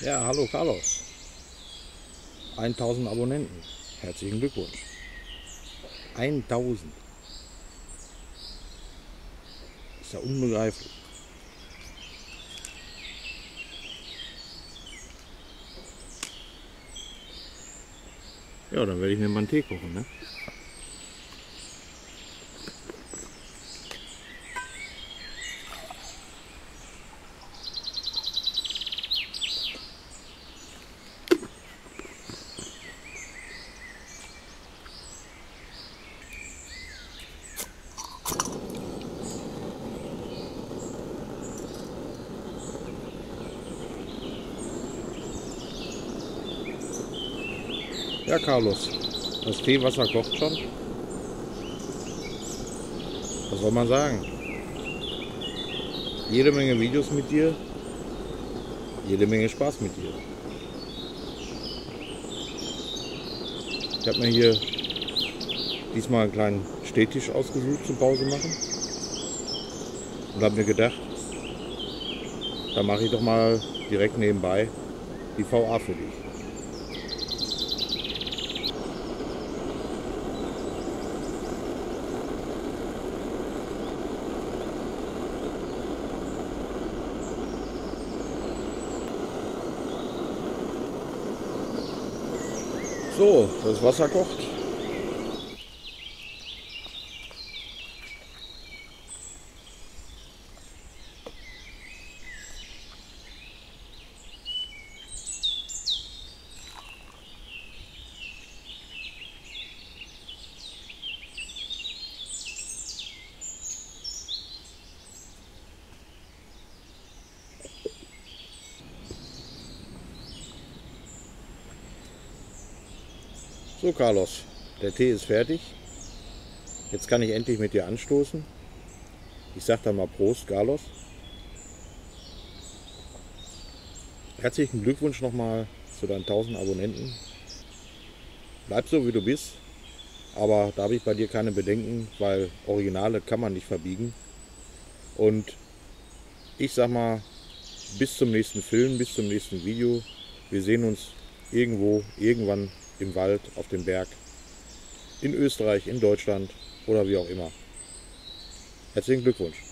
Ja, hallo Carlos. 1000 Abonnenten. Herzlichen Glückwunsch. 1000. Ist ja unbegreiflich. Ja, dann werde ich mir mal einen Tee kochen, ne? Ja, Carlos, das Teewasser kocht schon. Was soll man sagen? Jede Menge Videos mit dir, jede Menge Spaß mit dir. Ich habe mir hier diesmal einen kleinen Stehtisch ausgesucht zum Pause machen und habe mir gedacht, da mache ich doch mal direkt nebenbei die VA für dich. So, das Wasser kocht. So, Carlos, der Tee ist fertig. Jetzt kann ich endlich mit dir anstoßen. Ich sag dann mal Prost, Carlos. Herzlichen Glückwunsch nochmal zu deinen 1000 Abonnenten. Bleib so, wie du bist. Aber da habe ich bei dir keine Bedenken, weil Originale kann man nicht verbiegen. Und ich sag mal, bis zum nächsten Film, bis zum nächsten Video. Wir sehen uns irgendwo, irgendwann im Wald, auf dem Berg, in Österreich, in Deutschland oder wie auch immer. Herzlichen Glückwunsch.